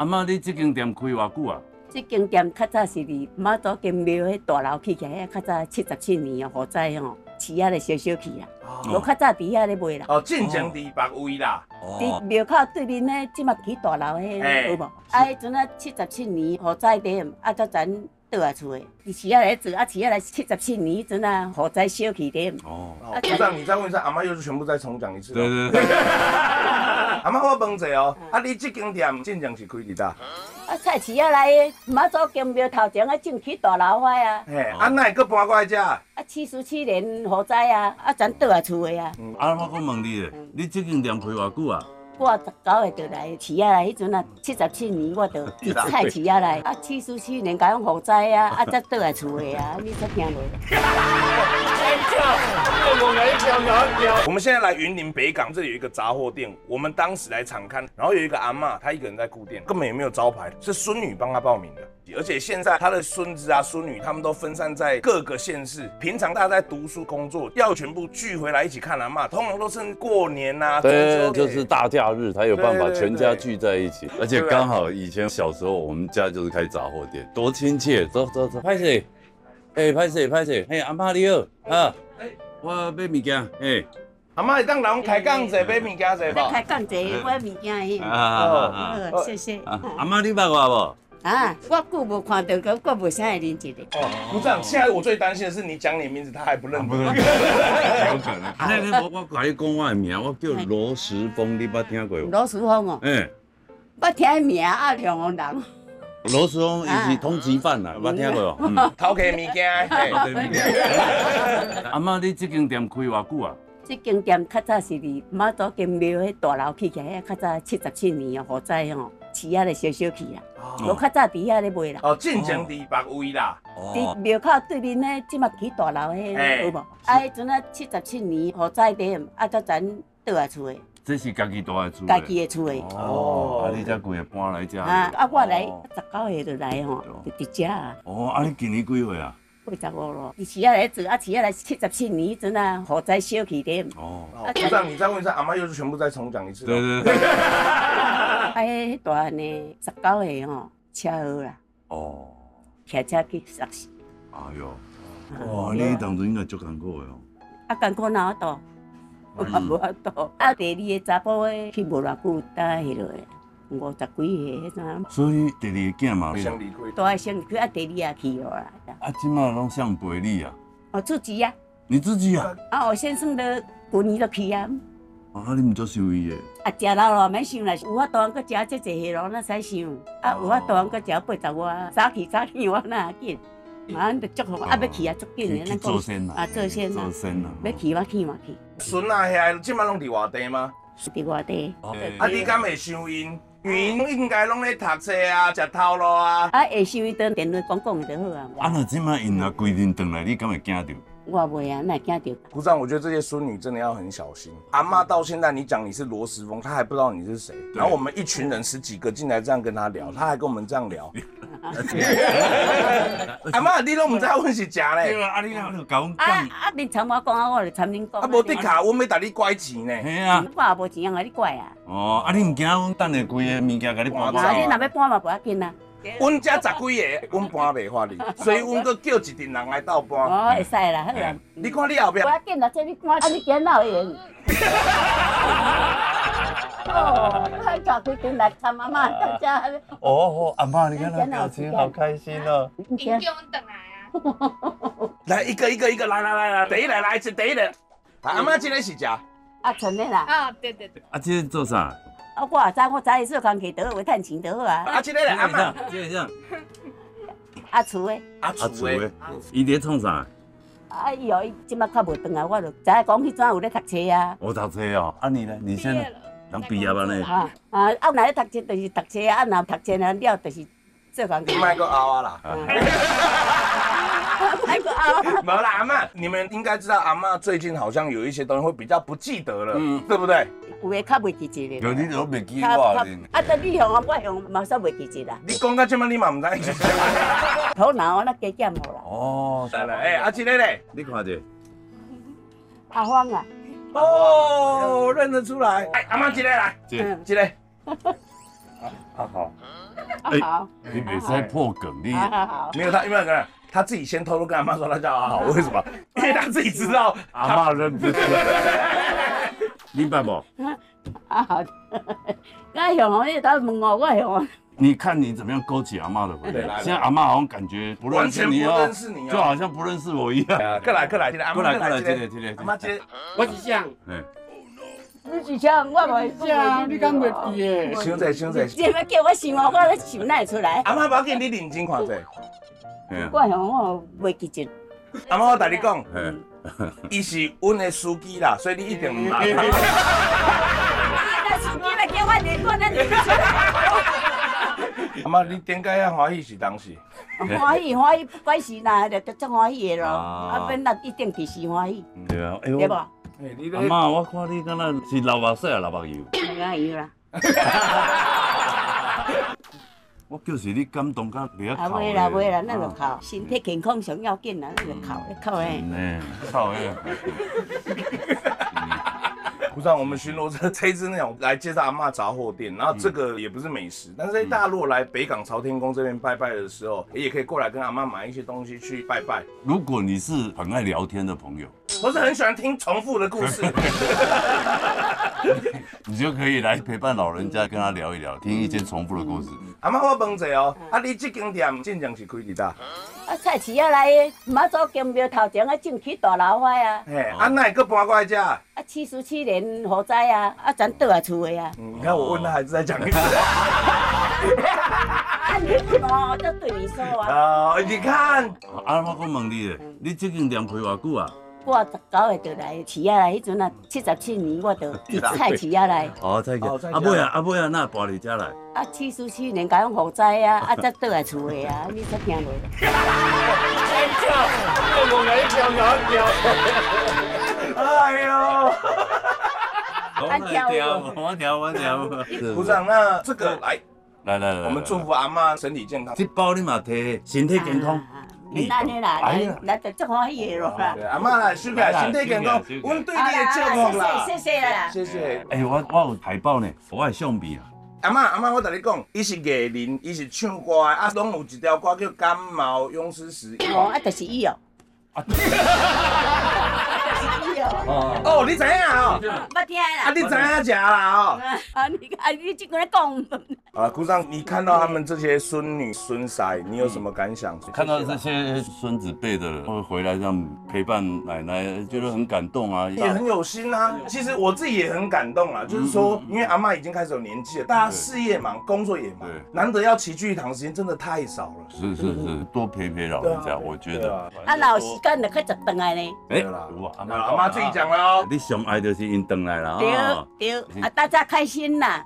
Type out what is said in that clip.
阿妈，你这间店开偌久啊？这间店较早是伫妈祖金庙迄大楼起起来，遐较早七十七年哦，火灾吼，饲仔咧小小气啦，我较早伫遐咧卖啦。哦，进前伫别位啦。伫哦，庙口对面咧，即马起大楼迄嘿有无？啊，迄阵啊七十七年火灾点，啊才咱倒来厝的。伫饲仔来做，啊饲仔来七十七年迄阵啊火灾小气点。哦，哦，部长，你再问一下，阿妈又是全部再重讲一次。对。对对，阿妈，我问者哦，啊，你这间店正常是开伫搭？啊，菜市仔来的，妈祖金庙头前啊正起大楼花啊，嘿，啊，那会搁搬过来遮？啊七十七年火灾啊，啊咱倒来厝的啊。啊，我搁问你咧，你这间店开偌久啊？我十九岁就来饲仔来，迄阵啊七十七年我就 伫菜市仔来，啊七十七年甲用火灾啊，啊才倒来厝的啊，你才听落。我们现在来云林北港，这里有一个杂货店，我们当时来场看，然后有一个阿嬷，她一个人在顾店，根本也没有招牌，是孙女帮她报名的。而且现在她的孙子啊、孙女他们都分散在各个县市，平常大家在读书工作，要全部聚回来一起看阿妈，通常都是过年呐、中对，秋就是大假日，才有办法全家聚在一起，而且刚好以前小时候我们家就是开杂货店，多亲切。走走走，拍谁？哎，拍谁？拍谁？嘿，阿妈你好啊！我买物件，哎，阿妈会当人开讲者买物件者来吧？开讲者，我物件啊迄。啊好，谢谢。啊！阿妈，你捌我无？啊，我久无看到，个我无啥会认一个。哦，部长，现在我最担心的是你讲你名字他还不认得。有 可能。啊，那那我我甲你讲我的名，我叫罗时峰，你捌听过无？罗时峰哦，哎，捌听伊名啊，两个人。罗时峰伊是通缉犯啦，捌听过无？嗯。偷摕物件，嘿，阿妈，你这间店开偌久啊？这间店较早是伫妈祖金庙迄大楼起起来，遐较早七十七年哦，火灾吼，饲仔咧小小气啦，无较早伫遐咧卖啦。哦，进前伫别位啦。伫庙口对面咧，即马起大楼嘿迄有无？啊，迄阵啊七十七年火灾点，啊才咱倒来厝诶，这是家己住的厝。家己的厝的。哦，啊，你才贵搬来遮。啊，啊，我来哦十九岁就来吼，就伫遮啊。哦，啊，你今年几岁啊？八十五咯，伊饲仔来做，啊饲仔来七十七年迄阵啊，火灾小气点，哦，哦，部长，你再问一下，阿妈又是全部再重讲一次。对。对对。啊，迄大汉呢，十九岁吼，车祸啦，哦，骑车去摔死，哎哟，哇，你当初应该足艰苦的哦。啊，艰苦哪有度？我嘛无法度。啊，第二个查甫的去无偌久，倒迄落的，五十几岁迄阵，所以第二个囝嘛，先离开。大个先去，啊，第二个去哦啦。啊，即马拢想陪你啊，哦，自己啊，你自己啊？啊，我先生的旧年就去啊。啊，你毋做收伊的？啊，食老咯，免想啦，有法度通搁食这济岁咯，哪使想？啊，有法度通搁食八十外，早去早去，我哪紧？马上就祝福，啊，要去啊，足紧的，去做先啦啊，做先啦做，先啦。要去我去嘛去，孙啊，遐即摆拢伫外地吗？伫外地。哦啊，你敢会想因？因应该拢咧读册啊，食头路啊。啊，下收伊当电话讲讲就好啊。啊，那即摆因若规定转来，你敢会惊着？我袂啊，哪会惊着？鼓掌，我觉得这些孙女真的要很小心。阿妈到现在，你讲你是罗时峰，她还不知道你是谁。然后我们一群人十几个进来这样跟她聊，她还跟我们这样聊。阿妈，你拢唔知阮是食对咧？啊，啊你讲，啊，恁参我讲啊，我就参恁讲。啊，无得卡，阮要带你拐钱呢。嘿啊，我也无钱啊，你怪啊。哦，啊你毋惊阮等下规个物件甲你搬我啊，走啊？你若要搬嘛，无要紧啊。阮遮十几个，阮搬袂发哩，所以阮阁叫一群人来斗搬。哦，会使啦。你看你后壁无，要紧啦，这你搬，啊，你今哪会用？哦，还搞规定来看妈妈大家。哦，阿妈，你看他表情好开心哦。你今叫阮转来啊！来一个一个一个来来来来，第一来来一次，第一个。啊阿妈今天是食，啊，陈的啦。啊，对对对，啊，今天做啥？啊，我也知，我早起做工去倒位趁钱倒好啊。啊，今天来阿妈，这个啥？啊，厝的，阿啊，厝厝的的，伊伫创啥？啊，伊哦，伊即摆较无转来，我就知影讲迄阵有咧读册啊。我读册哦，啊你呢？你现在人毕业啊呢？啊啊，啊，若咧读册就是读册啊，啊，若读册了了就是做工去。你卖个凹啊啦。那个啊，没啦，阿妈，你们应该知道，阿妈最近好像有一些东西会比较不记得了，嗯对不对？有诶较袂记得咧。有你都袂记较较我咧？啊，但你向我，我向嘛煞袂记得啦。你讲到这么，你嘛唔知。头脑我那加减好啦。哦，来来，哎，阿这个嘞，你看者，阿芳啊，哦，认得出来。哎，阿妈进来来，这嗯，这个，啊好，啊哎，你每次破梗，你没有他，因为他他自己先偷偷跟阿妈说他叫阿豪，为什么？因为他自己知道阿妈认不出来，明白不？啊好，我向我你到问我，我向你看你怎么样勾起阿妈的？现在阿妈好像感觉不认识你就好像不认识我一样。啊，过来过来，过来过来，妈这个这个这个，阿妈这个我是想，哎，你是想我袂想你敢袂记诶？想者想者，你要叫我想我，我想哪会出来？阿妈不要紧，你认真看者。哎呀我向我袂记得。阿妈我跟你讲，哎，伊是阮的司机啦，所以你一定唔麻烦。那司机来叫我连我那连出阿 妈，你点解遐欢喜是当时？欢喜欢喜，不管是哪，就足欢喜的咯。啊啊，本来一定其时欢喜，对啊，哎对不？呦，啊，哎，你阿妈，我看你敢若是流目屎啊，流目油。有啦。我就是你感动到袂晓啊。袂啦袂啦，咱就哭，身体健康上要紧啦，咱就哭，哭诶。呢，靠那个。不是啊，我们巡逻车这一支那种来介绍阿嬷杂货店，然后这个也不是美食，但是在大陆来北港朝天宫这边拜拜的时候，也可以过来跟阿妈买一些东西去拜拜。如果你是很爱聊天的朋友，我是很喜欢听重复的故事，你就可以来陪伴老人家，跟他聊一聊，听一些重复的故事。阿妈我问者哦，啊你这间店正常是开伫搭？啊，菜市啊来的妈祖金庙头前啊，进去大楼花啊，嘿，啊那你个搬过来遮？啊七十七年火灾啊，啊咱倒来厝的啊。嗯，你看我问他还是在讲一次。啊你哦，都对你说啊。啊，你看，啊，我讲问你诶，你这间店开偌久啊？我十九岁就来市仔来，迄阵啊七十七年我就伫菜市仔来，哦，再见。哦再见阿妹啊，阿妹啊，那搬你家来？啊七十七年甲用火灾啊，啊才倒来厝的啊，你才听落。哎呦，按条我调我调。鼓掌，那这个来，来来来，我们祝福阿妈身体健康。这包你嘛摕，身体健康。你安尼啦，哎呀来来就足欢喜的咯啦。对，阿嬷来，收起来，身体健康，阮对你的祝福啦。谢谢啦。谢谢。哎，我我有海报呢，我的相片啊。阿妈，阿妈，我同你讲，伊是艺人，伊是唱歌的，啊，拢有一条歌叫《感冒勇士时》。哦，啊，就是伊哦。哦。哦，你知影哦？捌听啊，你知影食啦哦。啊，你啊，你这个来讲。啊，鼓掌！你看到他们这些孙女孙婿，你有什么感想？看到这些孙子辈的人会回来这样陪伴奶奶，觉得很感动啊。也很有心啊。其实我自己也很感动啊，就是说，因为阿妈已经开始有年纪了，大家事业忙，工作也忙对，难得要齐聚一堂，时间真的太少了。是是是，多陪陪老人家，我觉得。啊，若有时间就去十顿来呢。哎，对啦有啊，阿那阿妈自己讲了哦。你上爱就是因回来了对啊。对，啊，大家开心啦。